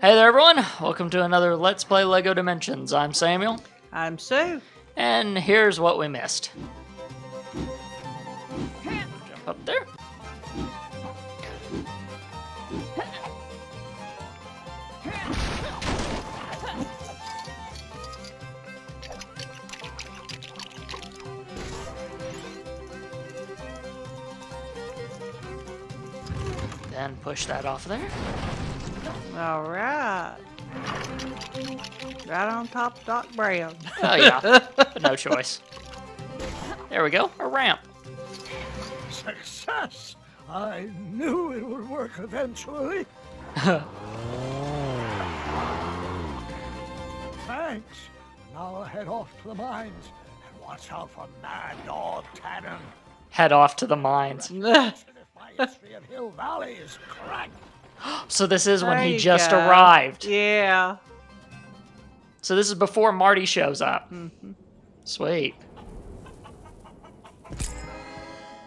Hey there, everyone! Welcome to another Let's Play LEGO Dimensions. I'm Samuel, I'm Sue. and here's what we missed. Jump up there. Then push that off there. All right. Right on top of Doc Brown. Oh yeah, no choice. There we go, a ramp. Success! I knew it would work eventually. Thanks. Now I'll head off to the mines and watch out for Mad Dog Tannen. Head off to the mines. And if my history of Hill Valley is correct, So this is when There he just go. arrived. Yeah. So this is before Marty shows up. Mm-hmm. Sweet.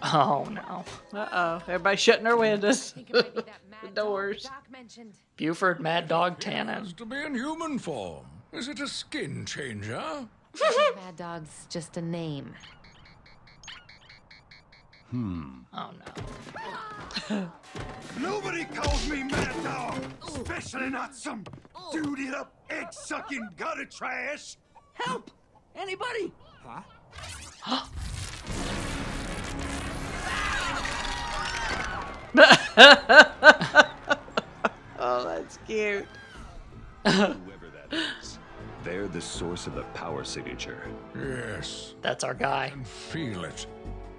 Oh no. Uh oh. Everybody shutting their windows. think it might be that mad dog doors. Buford Mad Dog Tannen. to be in human form. Is it a skin changer? Mad Dog's just a name. Hmm. Oh no. Nobody calls me Mad Dog, especially not some duded up, egg sucking gutter trash. Help! Anybody? Huh? Oh, that's cute. Whoever that is. They're the source of the power signature. Yes, That's our guy. and feel it.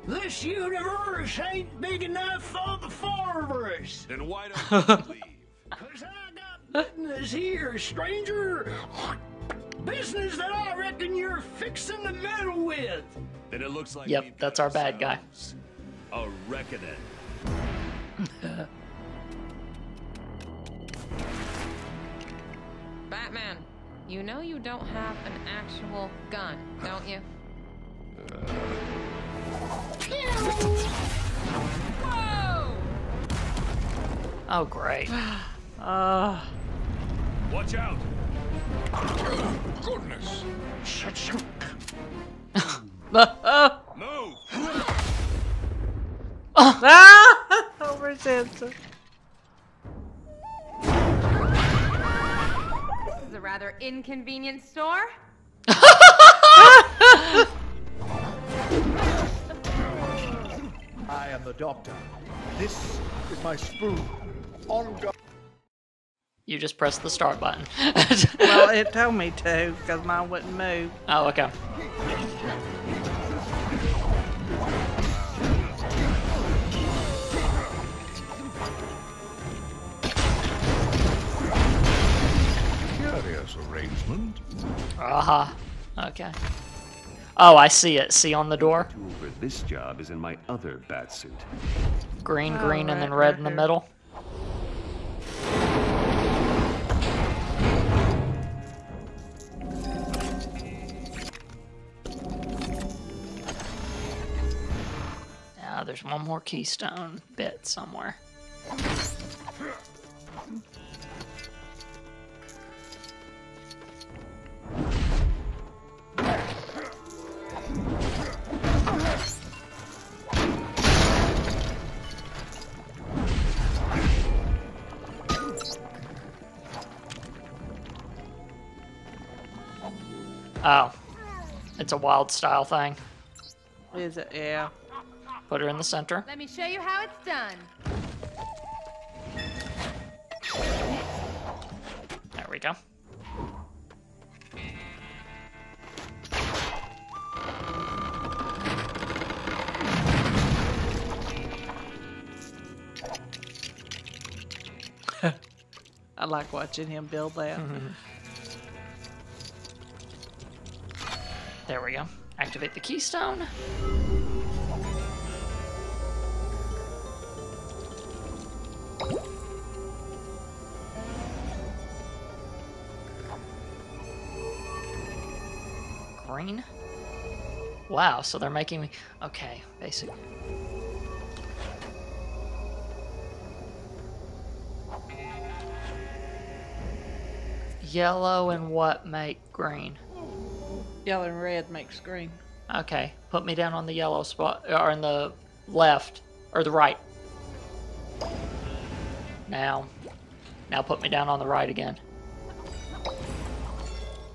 This universe ain't big enough for the four of us. Then why don't you leave? Cause I got business here, stranger. Business that I reckon you're fixing to meddle with. Then it looks like Yep, that's our bad guy. ourselves A reckoning. Batman, you know you don't have an actual gun, don't you? Whoa! Oh great. Uh, Watch out! Goodness. Move! ah! Over Simpson. This is a rather inconvenient store. Am the doctor. This is my spoon. On guard. You just press the start button. Well, it told me to because mine wouldn't move. oh, okay. Curious arrangement. Aha. Okay. Oh, I see it. See on the door? For this job is in my other bat suit. Green, Oh, green, and then red in the middle. Yeah, there's one more keystone bit somewhere. It's a wild style thing. Is it? Yeah. Put her in the center. Let me show you how it's done. There we go. I like watching him build that. There we go. Activate the keystone. Green? Wow, so they're making me. Okay, basic. Yellow and what make green? Yellow and red makes green. Okay, put me down on the yellow spot, or in the left, or the right. Now, now put me down on the right again.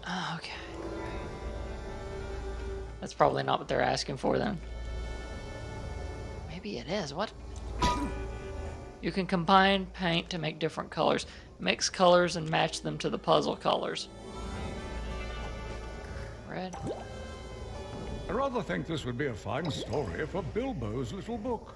Ah, okay. That's probably not what they're asking for then. Maybe it is. What? You can combine paint to make different colors. Mix colors and match them to the puzzle colors. Red. I rather think this would be a fine story for Bilbo's little book.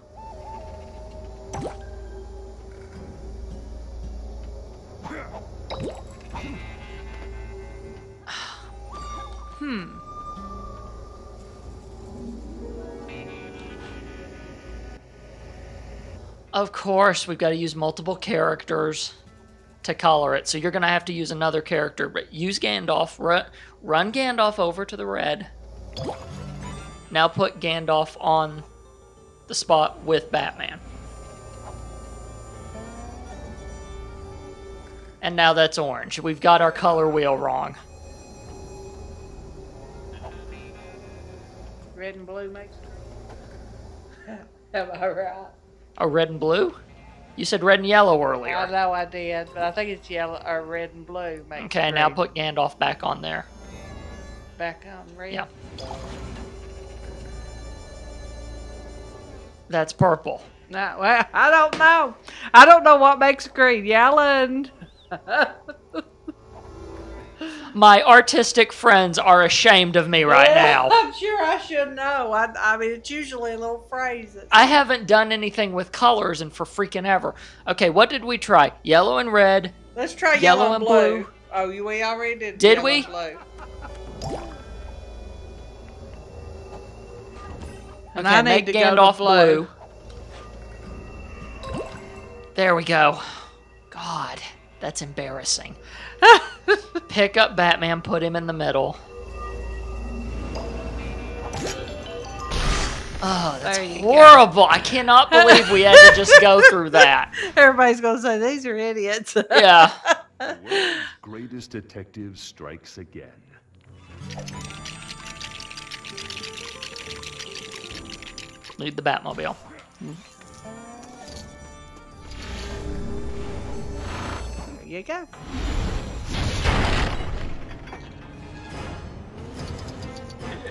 hmm. Of course, we've got to use multiple characters to color it. So you're going to have to use another character. But use Gandalf. Run, run Gandalf over to the red. Now put Gandalf on the spot with Batman. And now that's orange. We've got our color wheel wrong. Red and blue makes. Am I right? Oh, red and blue? You said red and yellow earlier. I know I did, but I think it's yellow or red and blue makes Okay, now put Gandalf back on there. back on red. Yeah. That's purple. No, well, I don't know. I don't know what makes green. Yellow and My artistic friends are ashamed of me right now. I'm sure I should know. I, I mean, it's usually a little phrase. I haven't done anything with colors and for freaking ever. Okay, what did we try? Yellow and red. Let's try Yellow yellow, and blue. blue. Oh, you we already did. Did we? and Blue. And Okay, I need to go to blue. blue. There we go. God, that's embarrassing. Pick up Batman, put him in the middle. Oh, that's There you go. horrible. I cannot believe we had to just go through that. Everybody's gonna say these are idiots. Yeah. The world's greatest detective strikes again. Lead the Batmobile. there you go.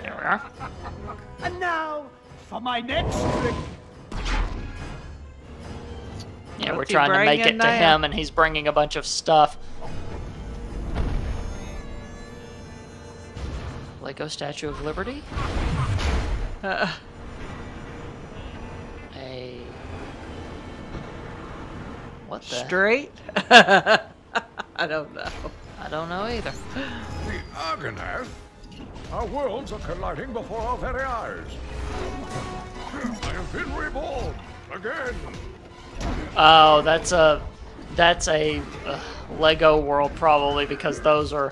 There we are. And now, for my next trick. Yeah, we're trying to make it to now? him, and he's bringing a bunch of stuff. Lego Statue of Liberty? Uh, A. What the? street. I don't know. I don't know either. The Argonath? Our worlds are colliding before our very eyes. I have been reborn again. Oh, that's a. That's a uh, Lego world, probably, because those are.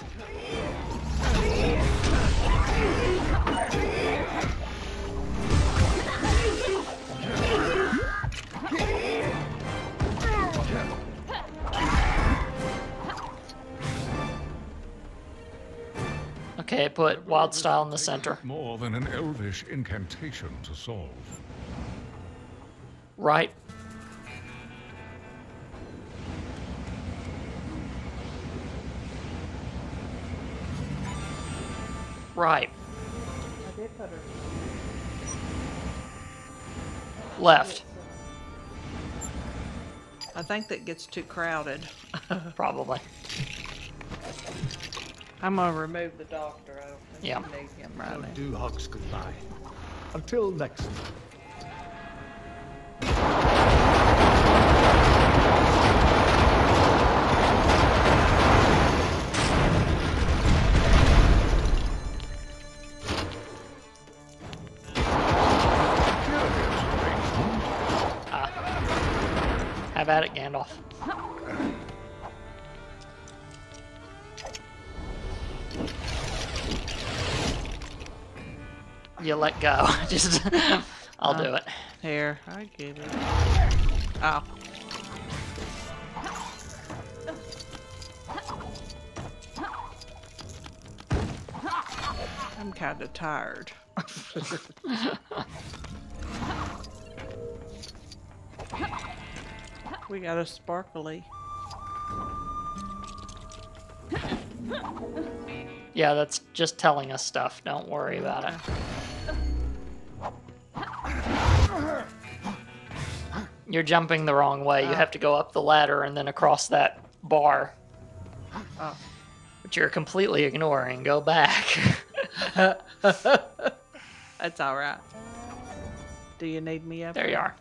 Okay, put Wild Style in the center. More than an elvish incantation to solve. Right. Right. Left, I think that gets too crowded. probably. I'm gonna remove the doctor. I don't think Yeah. we need him right now. Do Hux goodbye. Until next time. Ah. How about it, Gandalf? you let go. Just, I'll do it. Here, I get it. Oh. I'm kind of tired. we got a sparkly. Yeah, that's just telling us stuff. Don't worry about it. You're jumping the wrong way. You have to go up the ladder and then across that bar. Oh. But you're completely ignoring. Go back. That's all right. Do you need me up? there you are.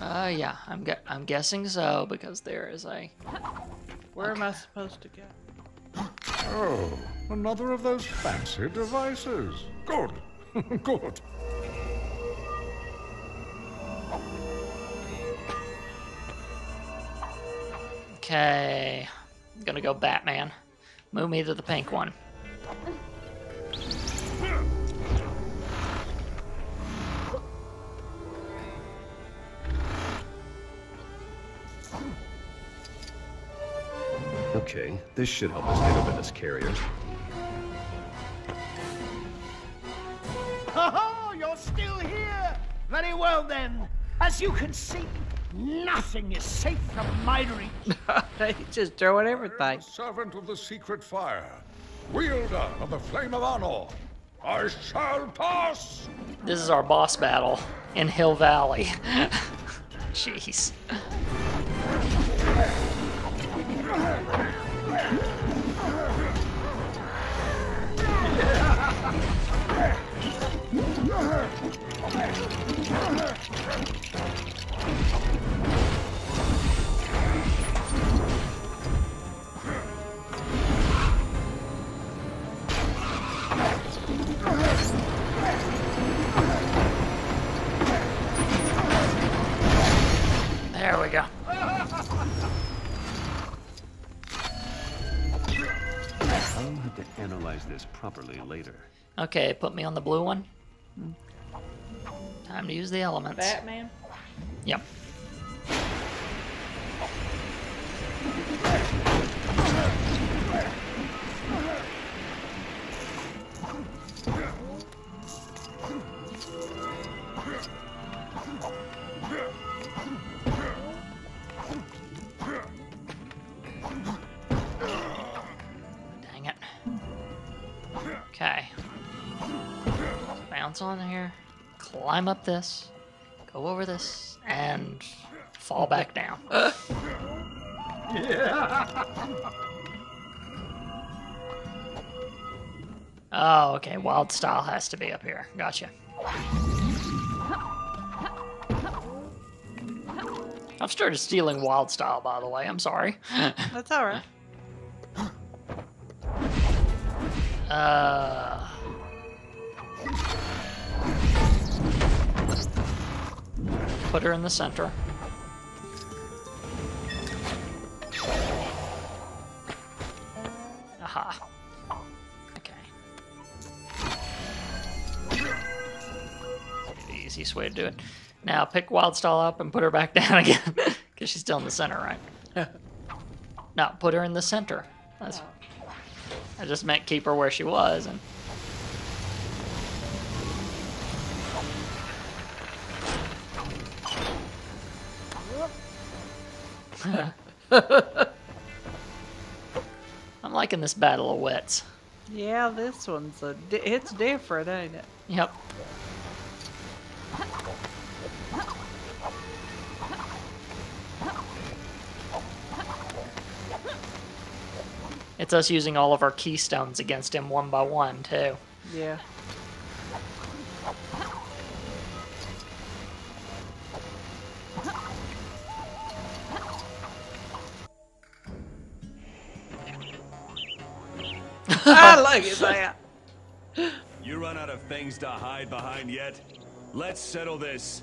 Uh, yeah, I'm gu- I'm guessing so because there is a. Where am I supposed to go? Oh, another of those fancy devices. Good. Good. Okay, I'm gonna go Batman. Move me to the pink one. Okay, this should help us get over this carrier. Oh, you're still here! Very well then. As you can see, nothing is safe from my reach. He's just throwing everything. Servant of the secret fire, wielder of the flame of honor, I shall pass. This is our boss battle in Hill Valley. Jeez. Okay, put me on the blue one. Time to use the elements. Batman? Yep. Bounce on here, climb up this, go over this, and fall back down. yeah. Oh, okay. Wild style has to be up here. Gotcha. I've started stealing wild style, by the way. I'm sorry. That's all right. Uh. Put her in the center. Aha. Okay. The easiest way to do it. Now pick Wildstyle up and put her back down again. Because she's still in the center, right? no, put her in the center. That's, I just meant keep her where she was. and. I'm liking this battle of wits. Yeah, this one's a. Di- it's different, ain't it? Yep. It's us using all of our keystones against him one by one, too. Yeah. I like at that. You run out of things to hide behind yet? Let's settle this.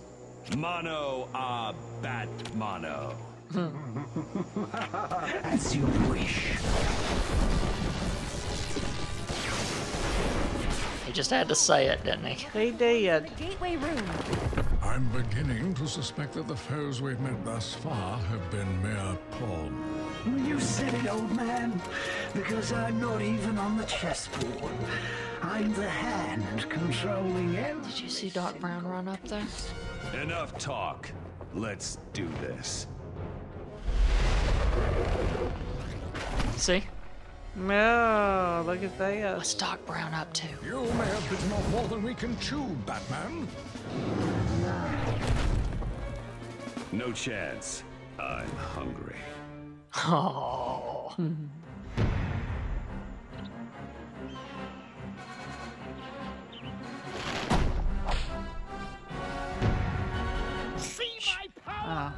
Mono a bat mono. As you wish. He just had to say it, didn't he? They did. Gateway room. I'm beginning to suspect that the foes we've met thus far have been mere pawns. You silly, old man, because I'm not even on the chessboard. I'm the hand controlling everything. Did you see Doc Brown run up there? Enough talk. Let's do this. See? No, look at that. What's Doc Brown up to? You may have bitten off more than we can chew, Batman. No chance. I'm hungry. Oh. See my power?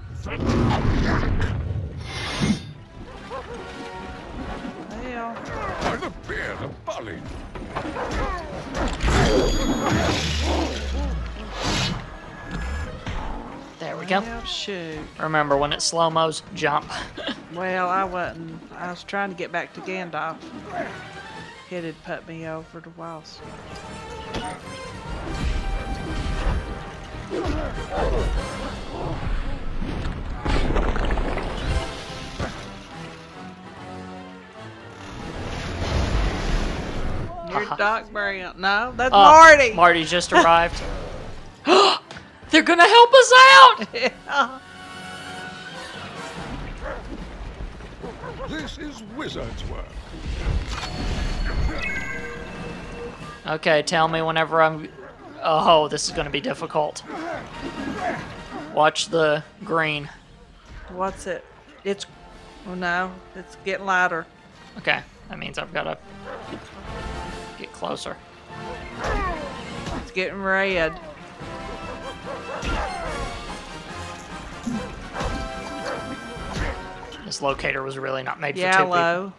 Well, By the beard of. There we go. shoot. Remember when it slow mo's, jump. Well, I wasn't. I was trying to get back to Gandalf. It had put me over the walls. You're Doc Brown. No, that's Oh, Marty. Marty just arrived. They're gonna help us out. Yeah. This is wizard's work. Okay, tell me whenever I'm. Oh, this is gonna be difficult. Watch the green. What's it? It's. Oh no, it's getting lighter. Okay, that means I've gotta get closer. It's getting red. This locator was really not made for two people. Yellow.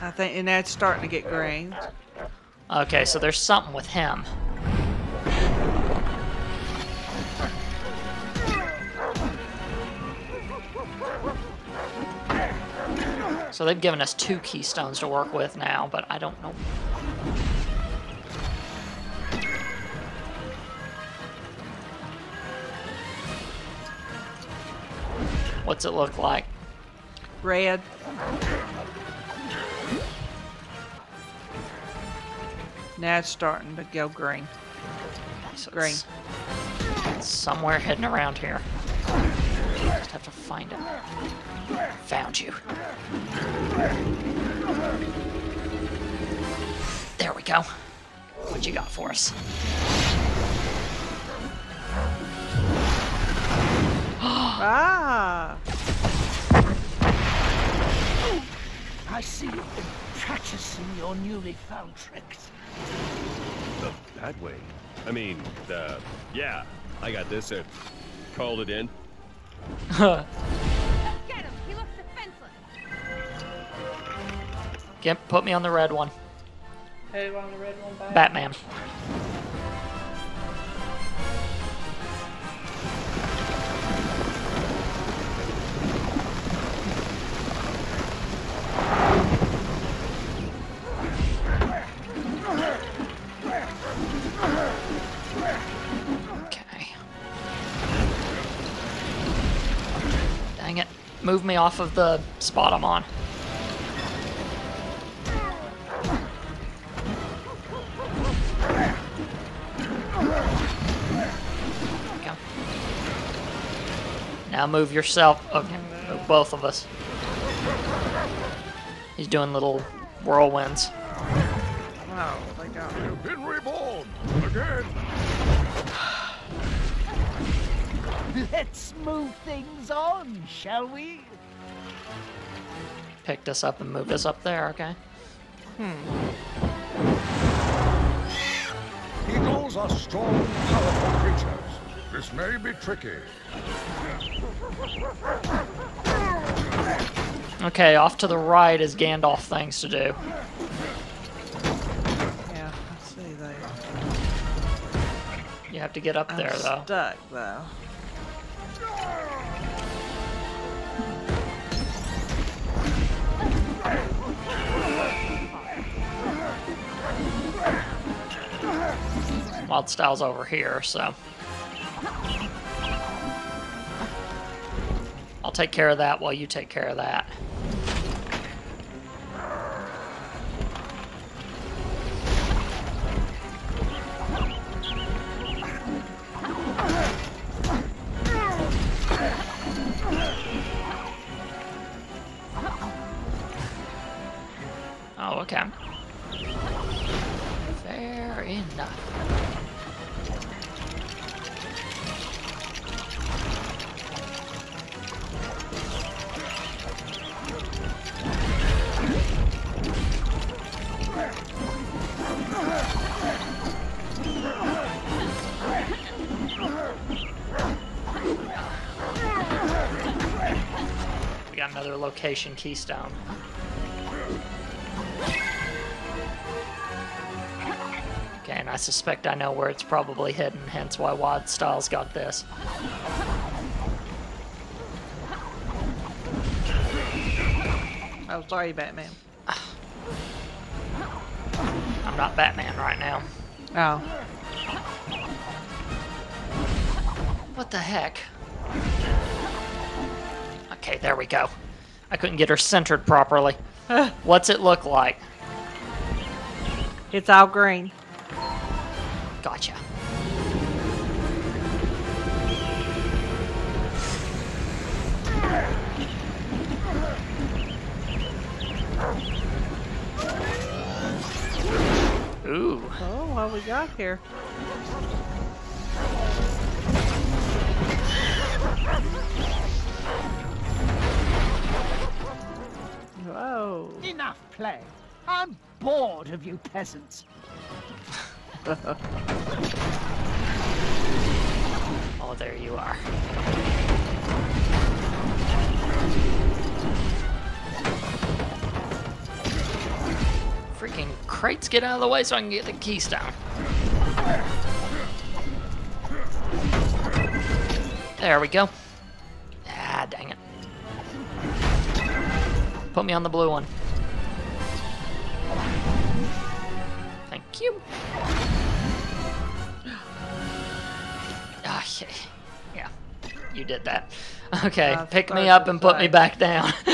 I think, and that's starting to get green. Okay, so there's something with him. So they've given us two keystones to work with now, but I don't know. What's it look like? Red. Now it's starting to go green. So Green. it's- it's somewhere hidden around here. Just have to find it. Found you. There we go. What you got for us? Ah! I see you've been practicing your newly found tricks. The bad way. I mean, the yeah. I got this. Uh, called it in. Get him! He looks defenseless! Get, put me on the red one. Who on the red one back? Batman. Move me off of the spot I'm on. Now move yourself. Okay, move both of us. He's doing little whirlwinds. Oh, they got me. You've been reborn. Again. Let's move things on, shall we? Picked us up and moved us up there, okay? Hmm. Eagles are strong, powerful creatures. This may be tricky. Okay, off to the right is Gandalf things to do. Yeah, I see that. You have to get up there, I'm though. stuck, though. Wild Style's over here, so. I'll take care of that while you take care of that. Oh, okay. Fair enough. Another location keystone. Okay, and I suspect I know where it's probably hidden, hence why Wild Style's got this. Oh, sorry, Batman. I'm not Batman right now. Oh. What the heck? Okay, there we go. I couldn't get her centered properly. What's it look like? It's all green. Gotcha. Ooh. Oh, what we got here? Whoa. Enough play. I'm bored of you peasants. Oh, there you are. Freaking crates, get out of the way so I can get the keystone. There we go. Put me on the blue one. Thank you. Ah, yeah. You did that. Okay, I pick me up and put me back down.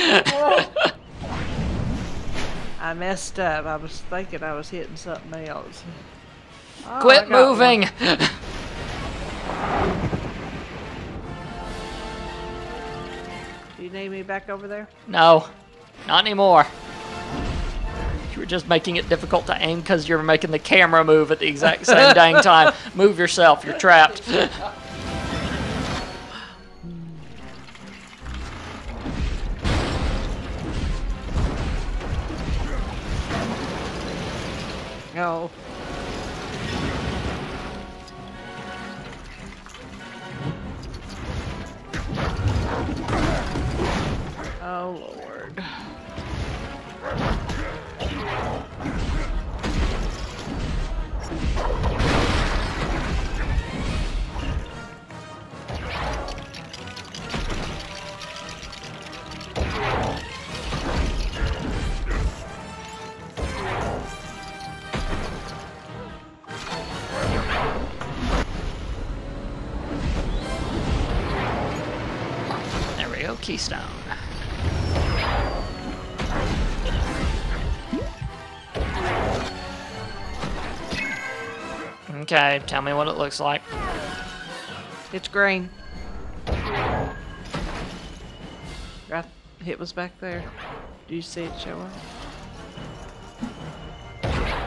I messed up. I was thinking I was hitting something else. Oh, Quit moving! Do you need me back over there? no, not anymore. You were just making it difficult to aim because you're making the camera move at the exact same dang time. Move yourself, you're trapped. No. Keystone. Okay, tell me what it looks like. It's green. Right, it was back there. Do you see it show up?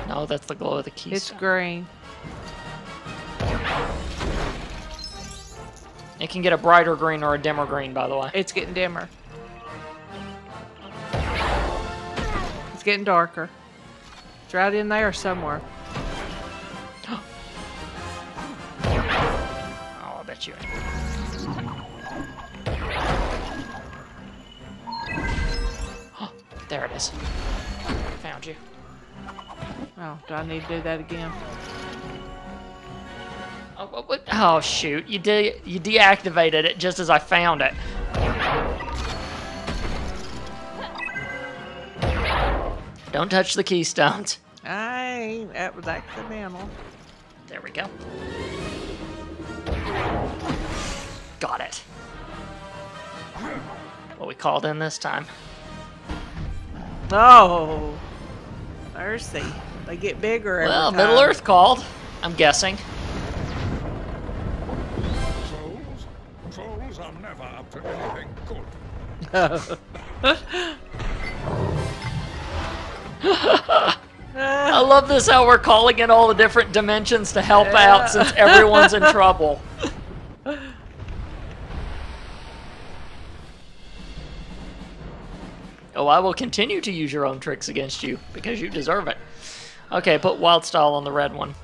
No, that's the glow of the key. It's green. It can get a brighter green or a dimmer green, by the way. It's getting dimmer. It's getting darker. It's right in there somewhere. Oh, I bet you. there it is. Found you. Oh, do I need to do that again? Oh, what, what- oh, shoot! You de you deactivated it just as I found it. Don't touch the keystones. I. That was accidental. There we go. Got it. Well, we called in this time. Oh, mercy. They get bigger every Well, time. Middle Earth called. I'm guessing. Never anything good. I love this how we're calling in all the different dimensions to help out since everyone's in trouble. Oh, I will continue to use your own tricks against you because you deserve it. Okay, put wild style on the red one.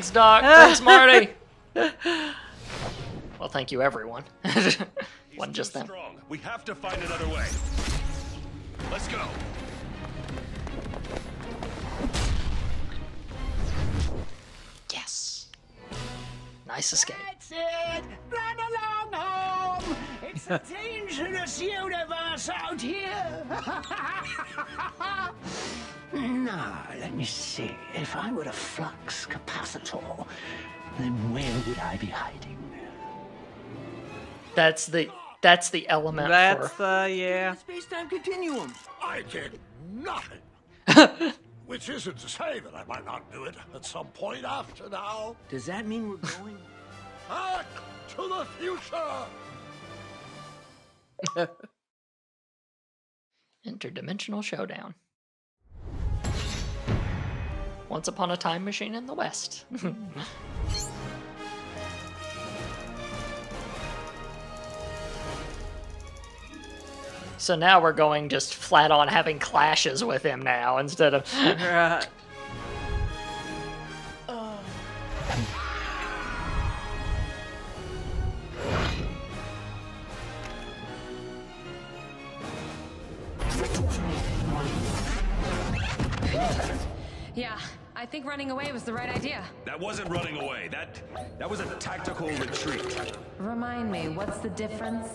Thanks, Doc. Thanks, Marty. well, thank you, everyone. Wasn't just them. Strong. We have to find another way. Let's go. Nice escape. That's it! Run along home! It's a dangerous universe out here! now, let me see. If I were a flux capacitor, then where would I be hiding? That's the that's the element That's for. the, yeah. Space-time continuum. I did nothing. Which isn't to say that I might not do it at some point after now. Does that mean we're going? Back to the future! Interdimensional showdown. Once upon a time machine in the West. so now we're going just flat on having clashes with him now instead of. Right. Yeah, I think running away was the right idea. That wasn't running away. That that was a tactical retreat. Remind me, what's the difference?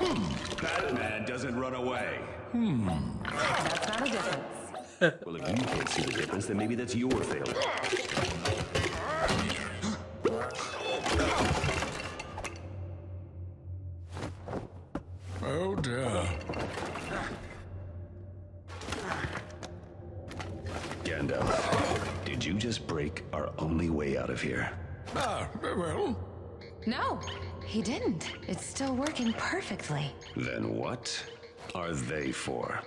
Batman doesn't run away. Hmm. That's not a difference. Well, if you can't see the difference, then maybe that's your failure. Oh dear. Gandalf, did you just break our only way out of here? Ah, well, No, he didn't. It's still working perfectly. Then what are they for?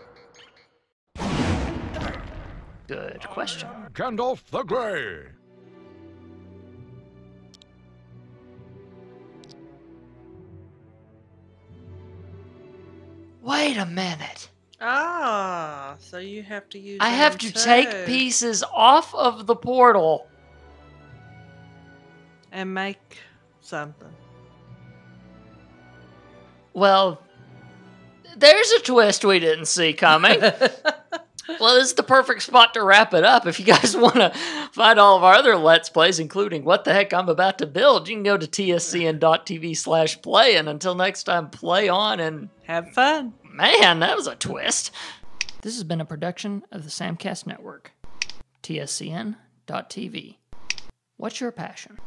Good question. Gandalf the Grey. Wait a minute. Ah, so you have to use. I have them to take pieces off of the portal. and make something. Well, there's a twist we didn't see coming. well, this is the perfect spot to wrap it up. If you guys want to find all of our other Let's Plays, including What the Heck I'm About to Build, you can go to tscn.tv slash play. And until next time, play on. And Have fun. man, that was a twist. This has been a production of the Samcast Network. tscn.tv. What's your passion?